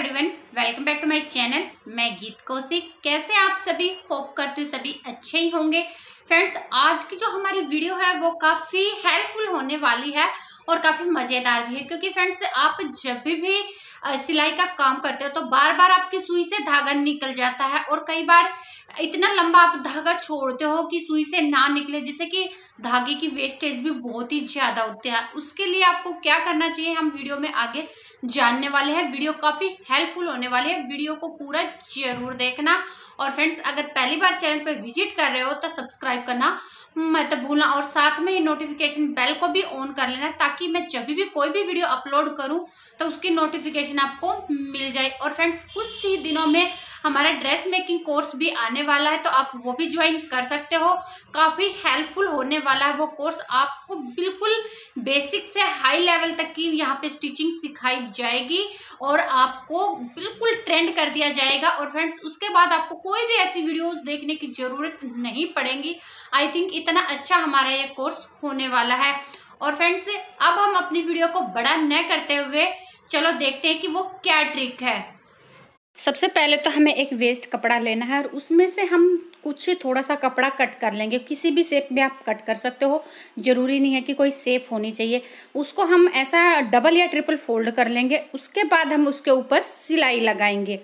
Everyone welcome back to my channel मैं गीत कौशिक। कैसे आप सभी होप करते सभी अच्छे ही होंगे? फ्रेंड्स आज की जो हमारी वीडियो है वो काफ़ी हेल्पफुल होने वाली है और काफ़ी मज़ेदार भी है क्योंकि फ्रेंड्स आप जब भी, भी सिलाई का काम करते हो तो बार बार आपकी सुई से धागा निकल जाता है और कई बार इतना लंबा आप धागा छोड़ते हो कि सुई से ना निकले, जिससे कि धागे की वेस्टेज भी बहुत ही ज़्यादा होती है। उसके लिए आपको क्या करना चाहिए, हम वीडियो में आगे जानने वाले हैं। वीडियो काफ़ी हेल्पफुल होने वाली है। वीडियो को पूरा ज़रूर देखना। और फ्रेंड्स अगर पहली बार चैनल पर विज़िट कर रहे हो तो सब्सक्राइब करना। मत भूलना। और साथ में ये नोटिफिकेशन बेल को भी ऑन कर लेना ताकि मैं जब भी कोई भी वीडियो अपलोड करूँ तो उसकी नोटिफिकेशन आपको मिल जाए। और फ्रेंड्स कुछ ही दिनों में हमारा ड्रेस मेकिंग कोर्स भी आने वाला है तो आप वो भी ज्वाइन कर सकते हो। काफ़ी हेल्पफुल होने वाला है वो कोर्स आपको बिल्कुल बेसिक से हाई लेवल तक की यहाँ पे स्टिचिंग सिखाई जाएगी और आपको बिल्कुल ट्रेंड कर दिया जाएगा। और फ्रेंड्स उसके बाद आपको कोई भी ऐसी वीडियोस देखने की ज़रूरत नहीं पड़ेगी। आई थिंक इतना अच्छा हमारा ये कोर्स होने वाला है। और फ्रेंड्स अब हम अपनी वीडियो को बड़ा न करते हुए चलो देखते हैं कि वो क्या ट्रिक है। सबसे पहले तो हमें एक वेस्ट कपड़ा लेना है और उसमें से हम कुछ थोड़ा सा कपड़ा कट कर लेंगे। किसी भी शेप में आप कट कर सकते हो। ज़रूरी नहीं है कि कोई सेप होनी चाहिए। उसको हम ऐसा डबल या ट्रिपल फोल्ड कर लेंगे। उसके बाद हम उसके ऊपर सिलाई लगाएँगे।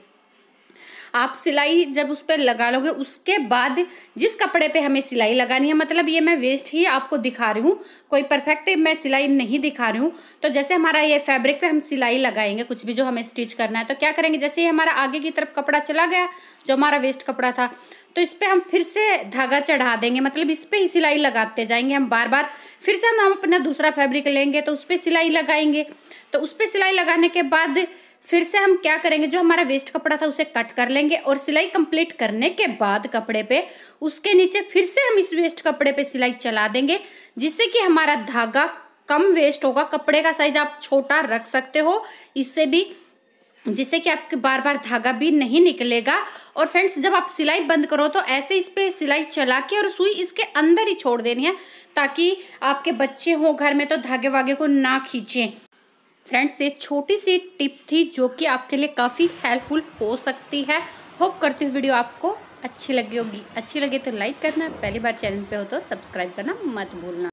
आप सिलाई जब उस पर लगा लोगे, उसके बाद जिस कपड़े पे हमें सिलाई लगानी है मतलब ये मैं वेस्ट ही आपको दिखा रही हूँ, कोई परफेक्ट मैं सिलाई नहीं दिखा रही हूँ। तो जैसे हमारा ये फैब्रिक पे हम सिलाई लगाएँगे, कुछ भी जो हमें स्टिच करना है तो क्या करेंगे? जैसे ये हमारा आगे की तरफ़ कपड़ा चला गया, जो हमारा वेस्ट कपड़ा था तो इस पर हम फिर से धागा चढ़ा देंगे मतलब इस पर ही सिलाई लगाते जाएँगे हम बार बार फिर से हम अपना दूसरा फैब्रिक लेंगे तो उस पर सिलाई लगाएँगे। तो उस पर सिलाई लगाने के बाद फिर से हम क्या करेंगे? जो हमारा वेस्ट कपड़ा था उसे कट कर लेंगे और सिलाई कंप्लीट करने के बाद कपड़े पे उसके नीचे फिर से हम इस वेस्ट कपड़े पे सिलाई चला देंगे, जिससे कि हमारा धागा कम वेस्ट होगा। कपड़े का साइज़ आप छोटा रख सकते हो, इससे भी, जिससे कि आपके बार बार धागा भी नहीं निकलेगा। और फ्रेंड्स जब आप सिलाई बंद करो तो ऐसे इस पे सिलाई चला के और सुई इसके अंदर ही छोड़ देनी है, ताकि आपके बच्चे हो घर में तो धागे वागे को ना खींचें। फ्रेंड्स, ये छोटी सी टिप थी जो कि आपके लिए काफ़ी हेल्पफुल हो सकती है। होप करती हूँ वीडियो आपको अच्छी लगी होगी। अच्छी लगे तो लाइक करना, पहली बार चैनल पे हो तो सब्सक्राइब करना मत भूलना।